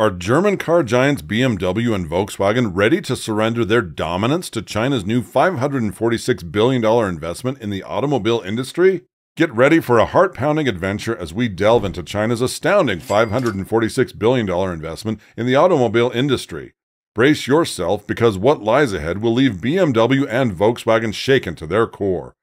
Are German car giants BMW and Volkswagen ready to surrender their dominance to China's new $546 billion investment in the automobile industry? Get ready for a heart pounding adventure as we delve into China's astounding $546 billion investment in the automobile industry. Brace yourself because what lies ahead will leave BMW and Volkswagen shaken to their core.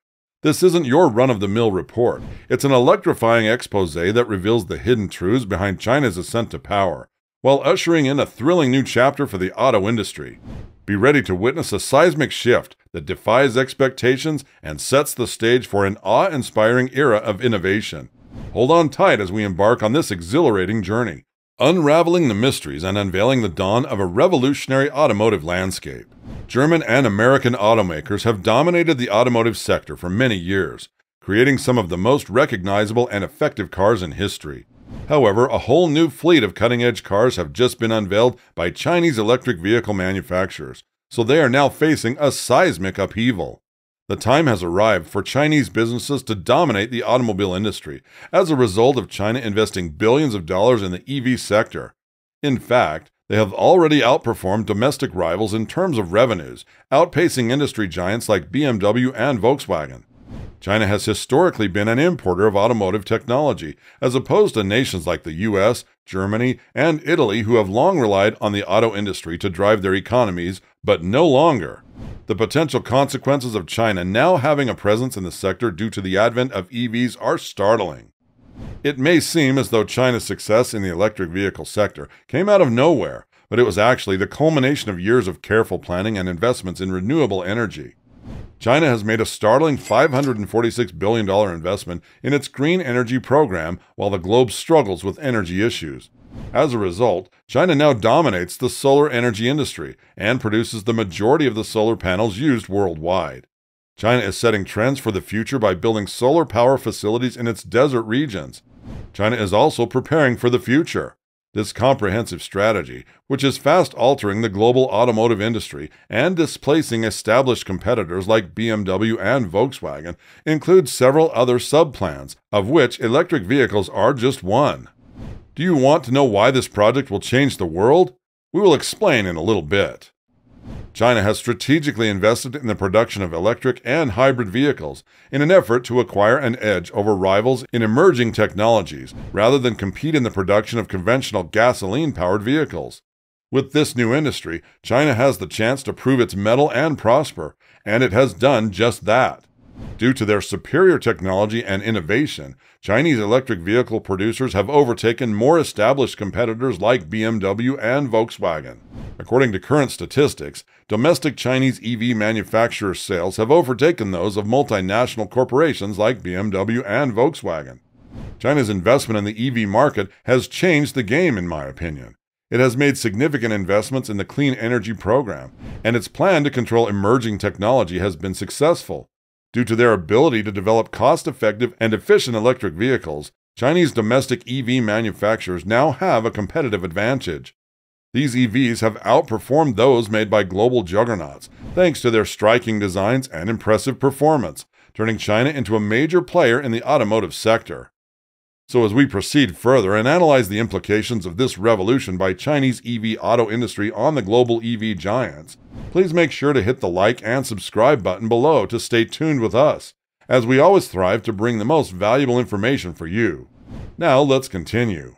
This isn't your run of the mill report, it's an electrifying expose that reveals the hidden truths behind China's ascent to power while ushering in a thrilling new chapter for the auto industry. Be ready to witness a seismic shift that defies expectations and sets the stage for an awe inspiring era of innovation. Hold on tight as we embark on this exhilarating journey, unraveling the mysteries and unveiling the dawn of a revolutionary automotive landscape. German and American automakers have dominated the automotive sector for many years, creating some of the most recognizable and effective cars in history. However, a whole new fleet of cutting edge cars have just been unveiled by Chinese electric vehicle manufacturers, so they are now facing a seismic upheaval. The time has arrived for Chinese businesses to dominate the automobile industry as a result of China investing billions of dollars in the EV sector. In fact, they have already outperformed domestic rivals in terms of revenues, outpacing industry giants like BMW and Volkswagen. China has historically been an importer of automotive technology, as opposed to nations like the US, Germany, and Italy who have long relied on the auto industry to drive their economies, but no longer. The potential consequences of China now having a presence in the sector due to the advent of EVs are startling. It may seem as though China's success in the electric vehicle sector came out of nowhere, but it was actually the culmination of years of careful planning and investments in renewable energy. China has made a startling $546 billion investment in its green energy program while the globe struggles with energy issues. As a result, China now dominates the solar energy industry and produces the majority of the solar panels used worldwide. China is setting trends for the future by building solar power facilities in its desert regions. China is also preparing for the future. This comprehensive strategy, which is fast altering the global automotive industry and displacing established competitors like BMW and Volkswagen, includes several other subplans, of which electric vehicles are just one. Do you want to know why this project will change the world? We will explain in a little bit. China has strategically invested in the production of electric and hybrid vehicles in an effort to acquire an edge over rivals in emerging technologies rather than compete in the production of conventional gasoline powered vehicles. With this new industry, China has the chance to prove its mettle and prosper, and it has done just that. Due to their superior technology and innovation, Chinese electric vehicle producers have overtaken more established competitors like BMW and Volkswagen. According to current statistics, domestic Chinese EV manufacturer sales have overtaken those of multinational corporations like BMW and Volkswagen. China's investment in the EV market has changed the game, in my opinion. It has made significant investments in the clean energy program, and its plan to control emerging technology has been successful. Due to their ability to develop cost effective and efficient electric vehicles, Chinese domestic EV manufacturers now have a competitive advantage. These EVs have outperformed those made by global juggernauts, thanks to their striking designs and impressive performance, turning China into a major player in the automotive sector. So, as we proceed further and analyze the implications of this revolution by Chinese EV auto industry on the global EV giants, please make sure to hit the like and subscribe button below to stay tuned with us, as we always thrive to bring the most valuable information for you. Now, let's continue.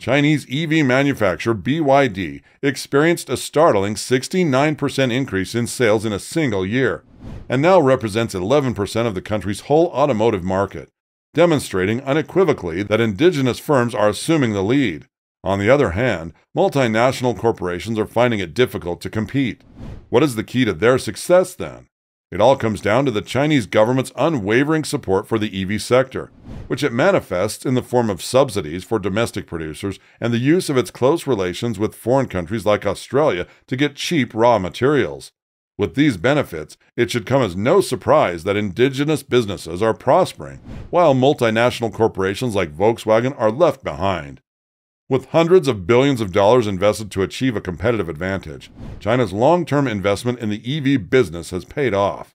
Chinese EV manufacturer BYD experienced a startling 69% increase in sales in a single year, and now represents 11% of the country's whole automotive market demonstrating unequivocally that indigenous firms are assuming the lead. On the other hand, multinational corporations are finding it difficult to compete. What is the key to their success then? It all comes down to the Chinese government's unwavering support for the EV sector, which it manifests in the form of subsidies for domestic producers and the use of its close relations with foreign countries like Australia to get cheap raw materials. With these benefits, it should come as no surprise that indigenous businesses are prospering, while multinational corporations like Volkswagen are left behind. With hundreds of billions of dollars invested to achieve a competitive advantage, China's long term investment in the EV business has paid off.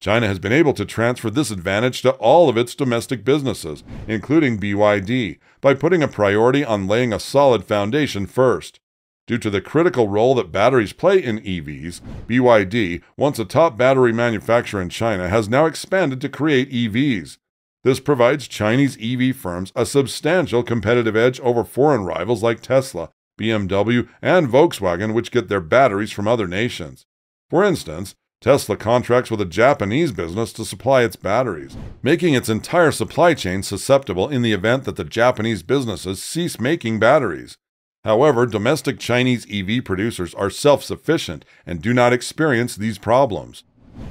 China has been able to transfer this advantage to all of its domestic businesses, including BYD, by putting a priority on laying a solid foundation first. Due to the critical role that batteries play in EVs, BYD, once a top battery manufacturer in China, has now expanded to create EVs. This provides Chinese EV firms a substantial competitive edge over foreign rivals like Tesla, BMW, and Volkswagen, which get their batteries from other nations. For instance, Tesla contracts with a Japanese business to supply its batteries, making its entire supply chain susceptible in the event that the Japanese businesses cease making batteries. However, domestic Chinese EV producers are self sufficient and do not experience these problems.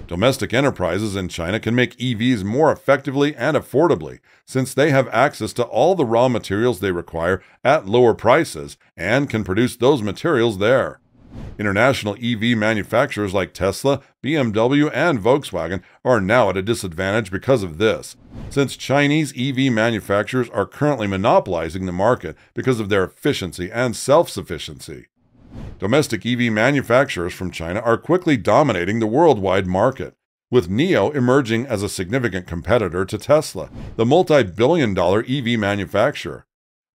Domestic enterprises in China can make EVs more effectively and affordably, since they have access to all the raw materials they require at lower prices and can produce those materials there. International EV manufacturers like Tesla, BMW, and Volkswagen are now at a disadvantage because of this, since Chinese EV manufacturers are currently monopolizing the market because of their efficiency and self sufficiency. Domestic EV manufacturers from China are quickly dominating the worldwide market, with NIO emerging as a significant competitor to Tesla, the multi billion dollar EV manufacturer.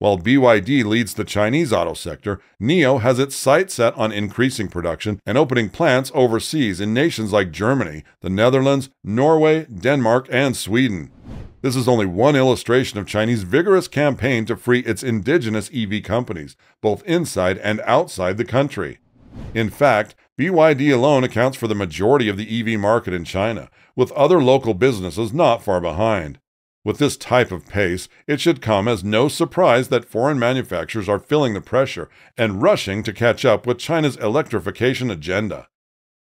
While BYD leads the Chinese auto sector, NIO has its sights set on increasing production and opening plants overseas in nations like Germany, the Netherlands, Norway, Denmark, and Sweden. This is only one illustration of Chinese vigorous campaign to free its indigenous EV companies, both inside and outside the country. In fact, BYD alone accounts for the majority of the EV market in China, with other local businesses not far behind. With this type of pace, it should come as no surprise that foreign manufacturers are feeling the pressure and rushing to catch up with China's electrification agenda.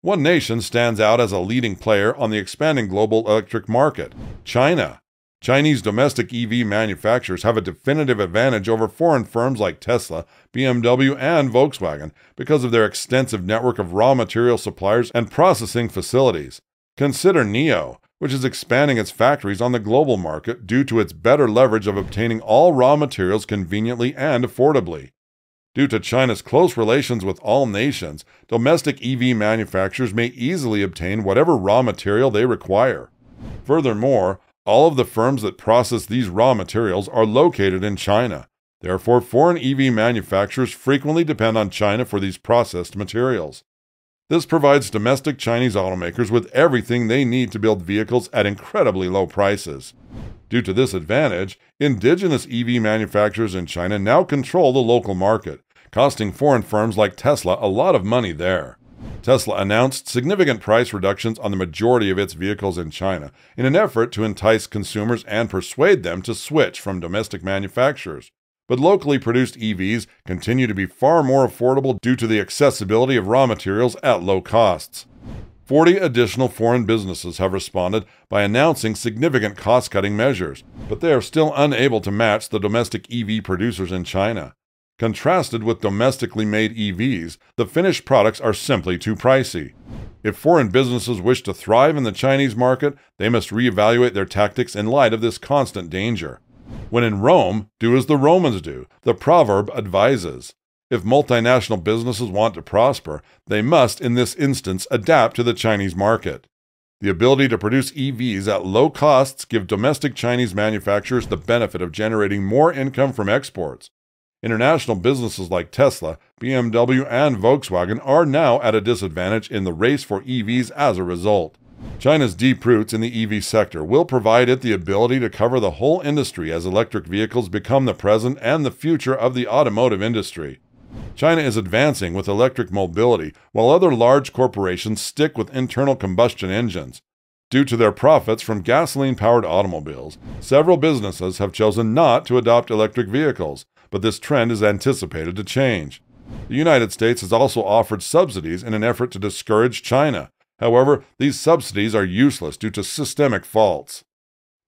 One nation stands out as a leading player on the expanding global electric market China. Chinese domestic EV manufacturers have a definitive advantage over foreign firms like Tesla, BMW, and Volkswagen because of their extensive network of raw material suppliers and processing facilities. Consider NIO, which is expanding its factories on the global market due to its better leverage of obtaining all raw materials conveniently and affordably. Due to China's close relations with all nations, domestic EV manufacturers may easily obtain whatever raw material they require. Furthermore, all of the firms that process these raw materials are located in China. Therefore, foreign EV manufacturers frequently depend on China for these processed materials. This provides domestic Chinese automakers with everything they need to build vehicles at incredibly low prices. Due to this advantage, indigenous EV manufacturers in China now control the local market, costing foreign firms like Tesla a lot of money there. Tesla announced significant price reductions on the majority of its vehicles in China in an effort to entice consumers and persuade them to switch from domestic manufacturers but locally produced EVs continue to be far more affordable due to the accessibility of raw materials at low costs. 40 additional foreign businesses have responded by announcing significant cost cutting measures, but they are still unable to match the domestic EV producers in China. Contrasted with domestically made EVs, the finished products are simply too pricey. If foreign businesses wish to thrive in the Chinese market, they must reevaluate their tactics in light of this constant danger. When in Rome, do as the Romans do, the proverb advises. If multinational businesses want to prosper, they must, in this instance, adapt to the Chinese market. The ability to produce EVs at low costs give domestic Chinese manufacturers the benefit of generating more income from exports. International businesses like Tesla, BMW, and Volkswagen are now at a disadvantage in the race for EVs as a result. China's deep roots in the EV sector will provide it the ability to cover the whole industry as electric vehicles become the present and the future of the automotive industry. China is advancing with electric mobility, while other large corporations stick with internal combustion engines. Due to their profits from gasoline powered automobiles, several businesses have chosen not to adopt electric vehicles, but this trend is anticipated to change. The United States has also offered subsidies in an effort to discourage China, However, these subsidies are useless due to systemic faults.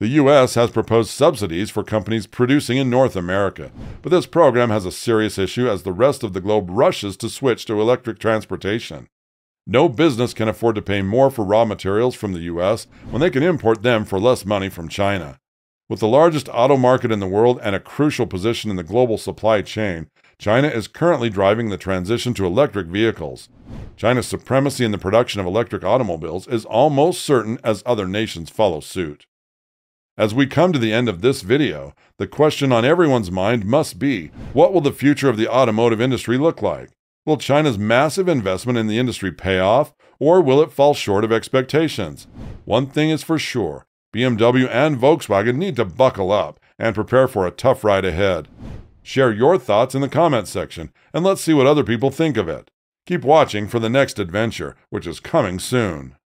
The U.S. has proposed subsidies for companies producing in North America, but this program has a serious issue as the rest of the globe rushes to switch to electric transportation. No business can afford to pay more for raw materials from the U.S. when they can import them for less money from China. With the largest auto market in the world and a crucial position in the global supply chain, China is currently driving the transition to electric vehicles. China's supremacy in the production of electric automobiles is almost certain as other nations follow suit. As we come to the end of this video, the question on everyone's mind must be what will the future of the automotive industry look like? Will China's massive investment in the industry pay off, or will it fall short of expectations? One thing is for sure BMW and Volkswagen need to buckle up and prepare for a tough ride ahead. Share your thoughts in the comments section, and let's see what other people think of it. Keep watching for the next adventure, which is coming soon.